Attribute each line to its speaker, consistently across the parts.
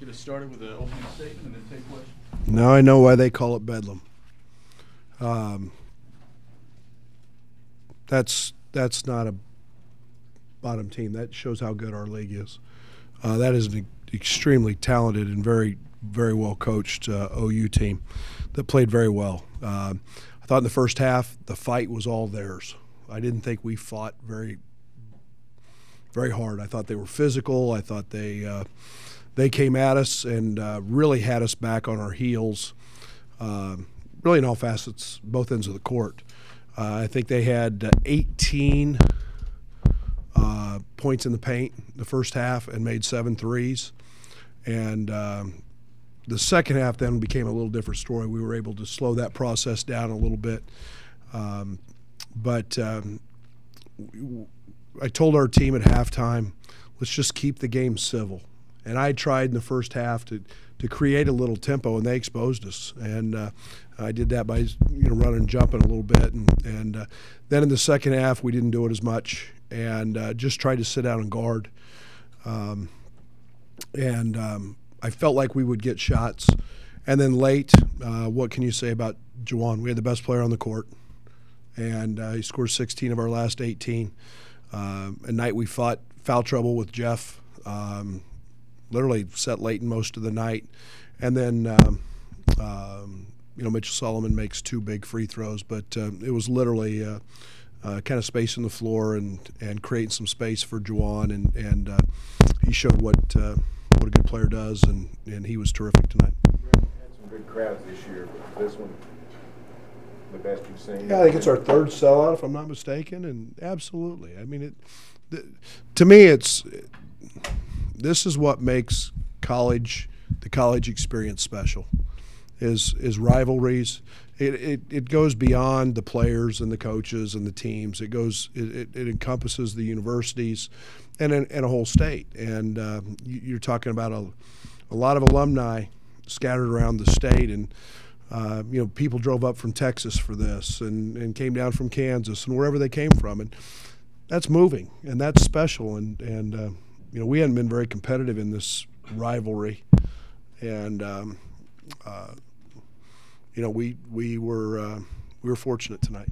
Speaker 1: get us started with an opening statement and then take questions.
Speaker 2: Now I know why they call it Bedlam. Um, that's that's not a bottom team. That shows how good our league is. Uh, that is an extremely talented and very very well coached uh, OU team that played very well. Uh, I thought in the first half the fight was all theirs. I didn't think we fought very very hard. I thought they were physical. I thought they uh, they came at us and uh, really had us back on our heels. Um, really, in all facets, both ends of the court. Uh, I think they had uh, 18 uh, points in the paint the first half and made seven threes. And um, the second half then became a little different story. We were able to slow that process down a little bit. Um, but um, I told our team at halftime, let's just keep the game civil. And I tried in the first half to, to create a little tempo, and they exposed us. And uh, I did that by you know running and jumping a little bit. And, and uh, then in the second half, we didn't do it as much, and uh, just tried to sit down and guard. Um, and um, I felt like we would get shots. And then late, uh, what can you say about Jawun? We had the best player on the court, and uh, he scored 16 of our last 18. Uh, a night we fought foul trouble with Jeff. Um, literally set late in most of the night, and then um, um, you know Mitchell Solomon makes two big free throws, but uh, it was literally. Uh, uh, kind of spacing the floor and, and creating some space for Jawun, and, and uh, he showed what uh, what a good player does, and, and he was terrific tonight.
Speaker 3: had some good crowds this year, but this one, the best you've seen.
Speaker 2: Yeah, I think it's our third sellout, if I'm not mistaken, and absolutely. I mean, it. The, to me, it's this is what makes college the college experience special is is rivalries. It, it, it goes beyond the players and the coaches and the teams. It goes it, it, encompasses the universities and, and a whole state. And uh, you're talking about a, a lot of alumni scattered around the state. And uh, you know people drove up from Texas for this and, and came down from Kansas and wherever they came from. And that's moving and that's special. And and uh, you know, we hadn't been very competitive in this rivalry, and um, uh, you know, we we were uh, we were fortunate tonight.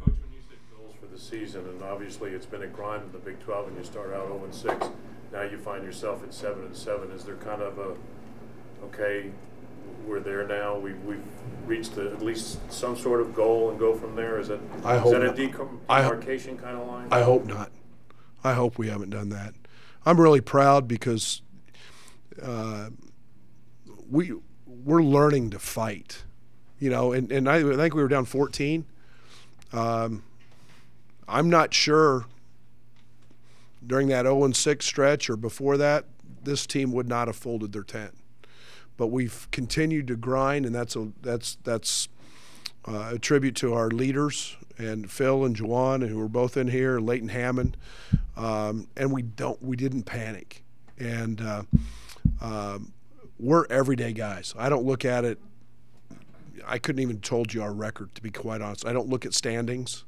Speaker 4: Coach, when you set goals for the season, and obviously it's been a grind in the Big 12, and you start out 0 and 6. Now you find yourself at 7 and 7. Is there kind of a okay? We're there now. We, we've reached a, at least some sort of goal and go from there. Is it?
Speaker 2: I
Speaker 4: is
Speaker 2: hope
Speaker 4: that a demarcation kind of line?
Speaker 2: I hope not. I hope we haven't done that. I'm really proud because uh, we we're learning to fight, you know. And, and I, I think we were down 14. Um, I'm not sure during that 0 and 6 stretch or before that, this team would not have folded their tent. But we've continued to grind, and that's a that's that's uh, a tribute to our leaders and Phil and Jawun, who were both in here, Leyton Hammond, um, and we don't we didn't panic, and uh, um, we're everyday guys. I don't look at it. I couldn't even told you our record to be quite honest. I don't look at standings.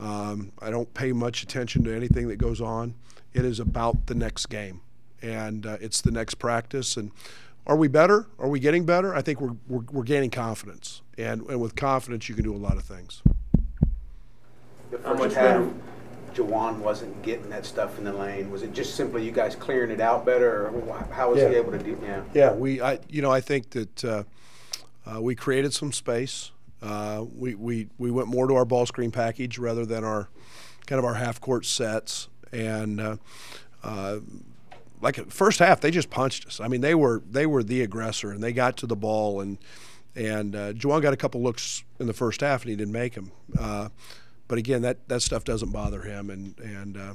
Speaker 2: Um, I don't pay much attention to anything that goes on. It is about the next game, and uh, it's the next practice. And are we better? Are we getting better? I think we're, we're, we're gaining confidence, and, and with confidence, you can do a lot of things.
Speaker 5: The
Speaker 4: How
Speaker 5: first
Speaker 4: much
Speaker 5: half,
Speaker 4: better-
Speaker 5: Jawun wasn't getting that stuff in the lane. Was it just simply you guys clearing it out better, or how was
Speaker 2: Yeah.
Speaker 5: he able to do? Yeah.
Speaker 2: Yeah, we, I, you know, I think that uh, uh, we created some space. Uh, we, we, we went more to our ball screen package rather than our kind of our half court sets. And uh, uh, like first half, they just punched us. I mean, they were they were the aggressor, and they got to the ball. And and uh, Jawun got a couple looks in the first half, and he didn't make them. But again, that, that stuff doesn't bother him. And and uh,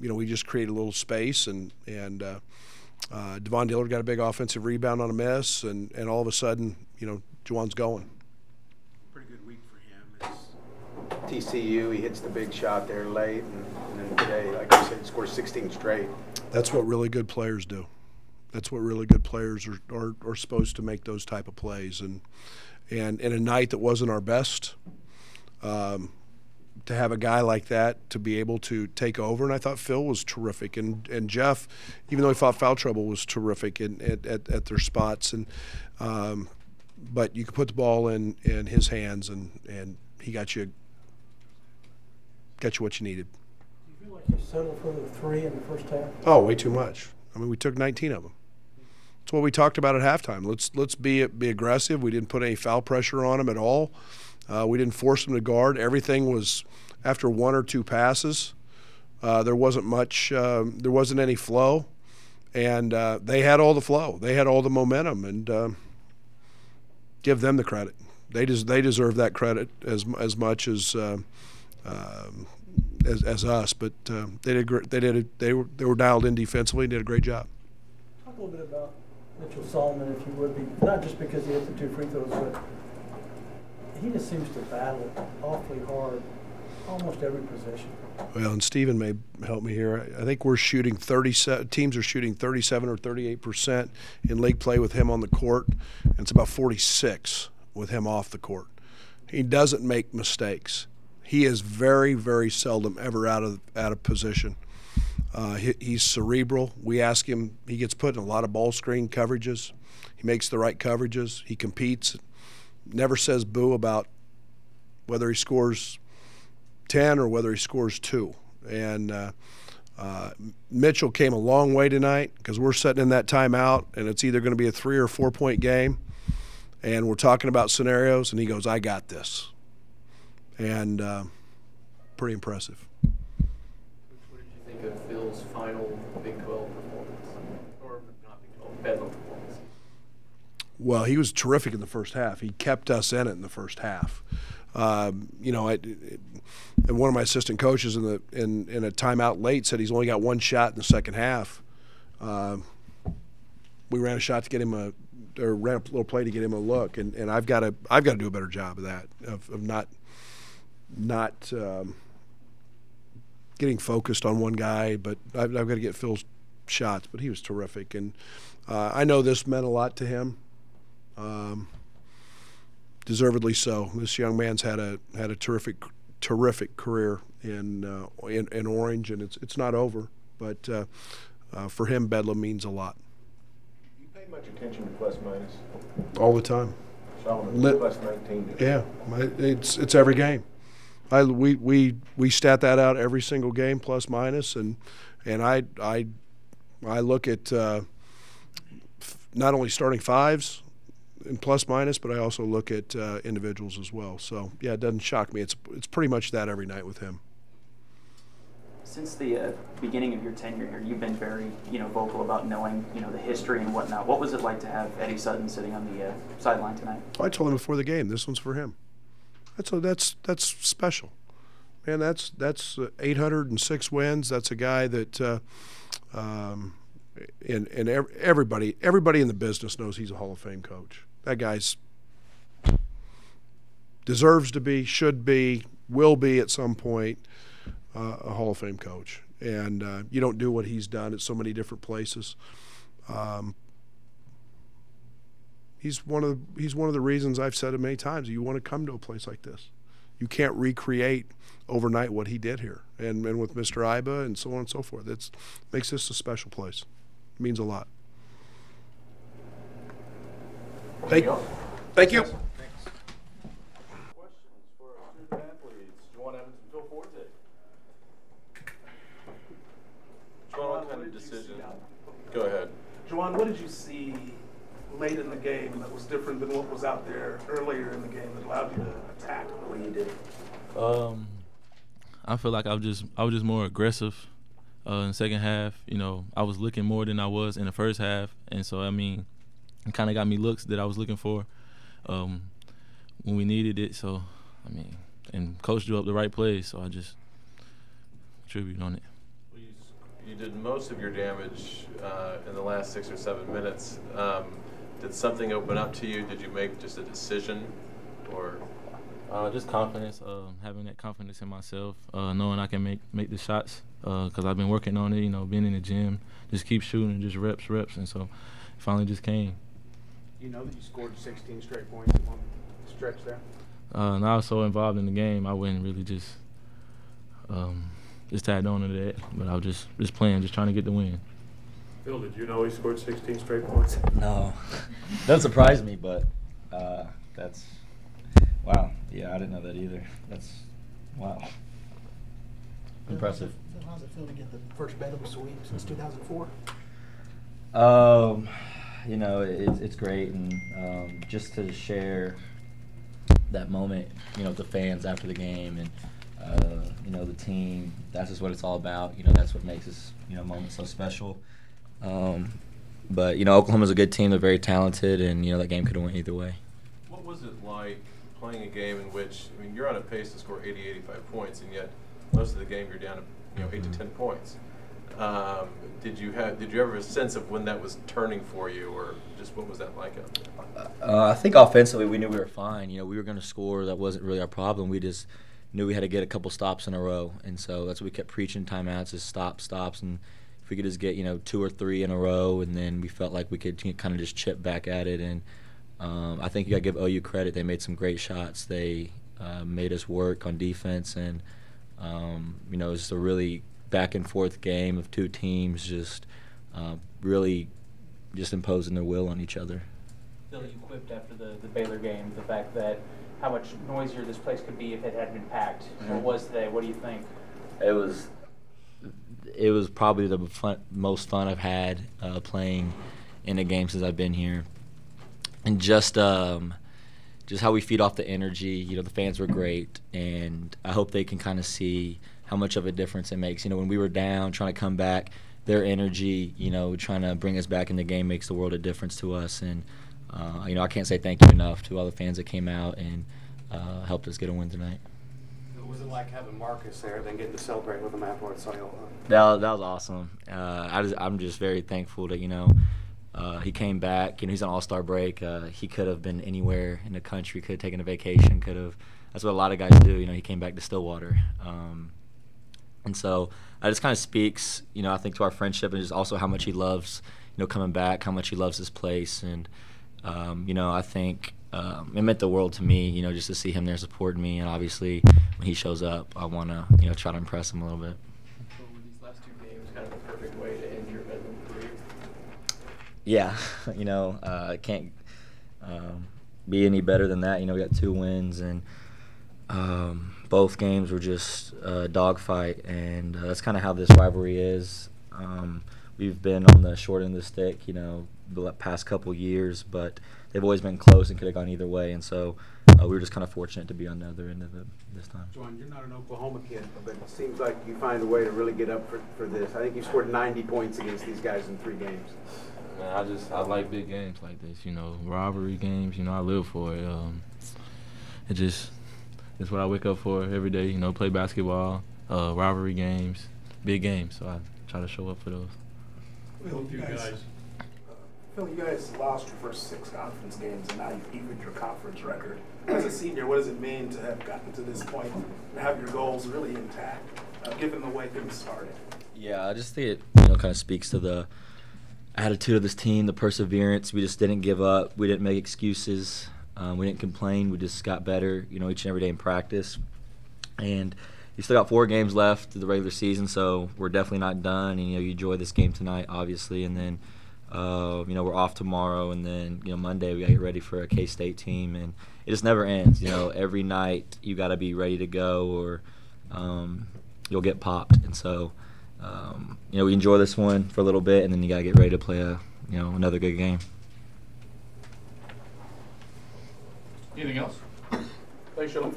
Speaker 2: you know, we just create a little space, and and uh, uh, Davon Dillard got a big offensive rebound on a miss, and, and all of a sudden, you know, Jawun's going.
Speaker 5: Pretty good week for him. It's TCU, he hits the big shot there late, and, and then today, like I said, scores 16 straight.
Speaker 2: That's what really good players do. That's what really good players are, are, are supposed to make those type of plays. And and in a night that wasn't our best, um, to have a guy like that to be able to take over. And I thought Phil was terrific, and and Jeff, even though he fought foul trouble, was terrific in, at, at at their spots. And um, but you could put the ball in in his hands, and and he got you got you what you needed.
Speaker 6: Do you feel like you settled for the three in the first half?
Speaker 2: Oh, way too much. I mean, we took 19 of them. That's what we talked about at halftime. Let's let's be be aggressive. We didn't put any foul pressure on them at all. Uh, we didn't force them to guard. Everything was after one or two passes. Uh, there wasn't much. Um, there wasn't any flow, and uh, they had all the flow. They had all the momentum, and um, give them the credit. They des- they deserve that credit as as much as. Uh, um, as, as us, but uh, they did they did they were they were dialed in defensively and did a great job.
Speaker 6: Talk a little bit about Mitchell Solomon, if you would be, not just because he hit the two free throws, but he just seems to battle awfully hard, almost every possession.
Speaker 2: Well, and Stephen may help me here. I I think we're shooting 37 teams are shooting 37 or 38 percent in league play with him on the court, and it's about 46 with him off the court. He doesn't make mistakes. He is very, very seldom ever out of out of position. Uh, he, he's cerebral. We ask him. He gets put in a lot of ball screen coverages. He makes the right coverages. He competes. Never says boo about whether he scores 10 or whether he scores two. And uh, uh, Mitchell came a long way tonight because we're sitting in that timeout, and it's either going to be a three or four point game. And we're talking about scenarios, and he goes, I got this. And uh, pretty impressive.
Speaker 7: What did you think of Phil's final Big 12 performance? Or not Big 12, Bedlam performance?
Speaker 2: Well, he was terrific in the first half. He kept us in it in the first half. Um, you know, I, it, and one of my assistant coaches in the in, in a timeout late said he's only got one shot in the second half. Um, we ran a shot to get him a or ran a little play to get him a look, and, and I've got to I've got to do a better job of that of, of not not um, getting focused on one guy, but I've, I've got to get Phil's shots. But he was terrific, and uh, I know this meant a lot to him. Um, deservedly so. This young man's had a had a terrific terrific career in uh, in, in Orange, and it's it's not over. But uh, uh, for him, Bedlam means a lot.
Speaker 3: You pay much attention to plus minus?
Speaker 2: All the time. Lit-
Speaker 3: plus 19.
Speaker 2: Yeah, my- it's it's every game. I we we we stat that out every single game, plus minus, and and I I I look at uh, f- not only starting fives and plus minus, but I also look at uh, individuals as well. So yeah, it doesn't shock me. It's it's pretty much that every night with him.
Speaker 8: Since the uh, beginning of your tenure here, you've been very, you know, vocal about knowing, you know, the history and whatnot. What was it like to have Eddie Sutton sitting on the uh, sideline tonight?
Speaker 2: I told him before the game, this one's for him. That's a, that's that's special, man. That's that's uh, 806 wins. That's a guy that, uh, um, and and everybody everybody in the business knows he's a Hall of Fame coach. That guy's deserves to be, should be, will be at some point uh, a Hall of Fame coach. And uh, you don't do what he's done at so many different places. Um, he's one of the, he's one of the reasons I've said it many times. You want to come to a place like this. You can't recreate overnight what he did here, and and with Mr. Iba and so on and so forth. It makes this a special place. It means a lot. Thank, thank you.
Speaker 1: Questions for our student athletes? Jawun Evans and Phil Forte.
Speaker 9: Jawun, what kind of decision? Go ahead.
Speaker 10: Jawun, what did you see late in the game that was different than what was out there earlier in the game that allowed you to attack the way you did?
Speaker 11: Um, I feel like I was just I was just more aggressive uh, in the second half. You know, I was looking more than I was in the first half, and so I mean, it kind of got me looks that I was looking for um, when we needed it. So, I mean, and coach drew up the right plays, so I just tribute on it.
Speaker 9: Well, you, you did most of your damage uh, in the last six or seven minutes. Um, did something open up to you? Did you make just a decision, or
Speaker 11: Uh, just confidence, uh, having that confidence in myself, uh, knowing I can make make the shots because I've been working on it. You know, being in the gym, just keep shooting, just reps, reps, and so finally just came.
Speaker 5: You know that you scored 16 straight points in one stretch there?
Speaker 11: Uh, and I was so involved in the game, I wouldn't really just um, just tagged on to that. But I was just just playing, just trying to get the win.
Speaker 4: Phil, did you know he scored 16 straight points?
Speaker 12: No, doesn't surprise me, but uh, that's wow. Yeah, I didn't know that either. That's wow. Impressive.
Speaker 13: So how's it feel to get the first Bedlam sweep since 2004?
Speaker 12: Um, you know, it's it's great, and um, just to share that moment, you know, with the fans after the game, and uh, you know, the team. That's just what it's all about. You know, that's what makes this you know moment so special. Um, but you know, Oklahoma's a good team. They're very talented, and you know that game could have went either way.
Speaker 9: What was it like playing a game in which I mean you're on a pace to score 80, 85 points, and yet most of the game you're down, you know, 8 to
Speaker 12: Mhm.
Speaker 9: 10 points. Um, did you have did you ever have a sense of when that was turning for you, or just what was that like out there?
Speaker 12: Uh, I think offensively, we knew we were fine. You know, we were going to score. That wasn't really our problem. We just knew we had to get a couple stops in a row, and so that's what we kept preaching timeouts is stop, stops, and if we could just get you know two or three in a row, and then we felt like we could kind of just chip back at it. And um, I think you got to give OU credit. They made some great shots. They uh, made us work on defense, and um, you know, it was a really back and forth game of two teams just uh, really just imposing their will on each other.
Speaker 8: Phil, you quipped after the, the Baylor game the fact that how much noisier this place could be if it had been packed. What
Speaker 12: Mhm.
Speaker 8: was today? What do you think?
Speaker 12: It was it was probably the fun, most fun I've had uh, playing in a game since I've been here, and just um, just how we feed off the energy. You know, the fans were great, and I hope they can kind of see how much of a difference it makes. You know, when we were down, trying to come back, their energy, you know, trying to bring us back in the game makes the world a difference to us. And uh, you know, I can't say thank you enough to all the fans that came out and uh, helped us get a win tonight.
Speaker 5: What was it like having Marcus there, then getting to celebrate with him afterwards? So you'll,
Speaker 12: That was, that was awesome. Uh, I just, I'm just very thankful that you know uh, he came back. You know he's on All Star break. Uh, he could have been anywhere in the country. Could have taken a vacation. Could have. That's what a lot of guys do. You know he came back to Stillwater. Um, and so that just kind of speaks, you know, I think to our friendship and just also how much he loves, you know, coming back, how much he loves this place, and um, you know, I think um, it meant the world to me, you know, just to see him there supporting me, and obviously when he shows up, I want to, you know, try to impress him a little bit.
Speaker 7: These last two games kind of the perfect way to end your Bedlam career?
Speaker 12: Yeah, you know, uh, it can't um, be any better than that. You know, we got two wins, and um, both games were just a dogfight, and uh, that's kind of how this rivalry is. Um, we've been on the short end of the stick, you know, the past couple years, but they've always been close and could have gone either way, and so uh, we were just kind of fortunate to be on the other end of it this time.
Speaker 5: John, you're not an Oklahoma kid, but it seems like you find a way to really get up for, for this. I think you scored 90 points against these guys in three games.
Speaker 11: Man, I just I like big games like this. You know, rivalry games. You know, I live for it. Um, it just it's what I wake up for every day. You know, play basketball, uh, rivalry games, big games. So I try to show up for those.
Speaker 10: We hope you guys, uh, Phil, you guys lost your first six conference games, and now you've evened your conference record. As a senior, what does it mean to have gotten to this point and have your goals really intact, uh, given the way things started?
Speaker 12: Yeah, I just think it you know kind of speaks to the attitude of this team, the perseverance. We just didn't give up. We didn't make excuses. Um, we didn't complain. We just got better, you know, each and every day in practice. And you still got four games left of the regular season, so we're definitely not done. And you know, you enjoy this game tonight, obviously, and then. Uh, you know, we're off tomorrow, and then you know Monday we got to get ready for a K State team, and it just never ends. You know, every night you got to be ready to go, or um, you'll get popped. And so, um, you know, we enjoy this one for a little bit, and then you got to get ready to play a, you know, another good game.
Speaker 1: Anything else?
Speaker 10: Thanks, Sheldon.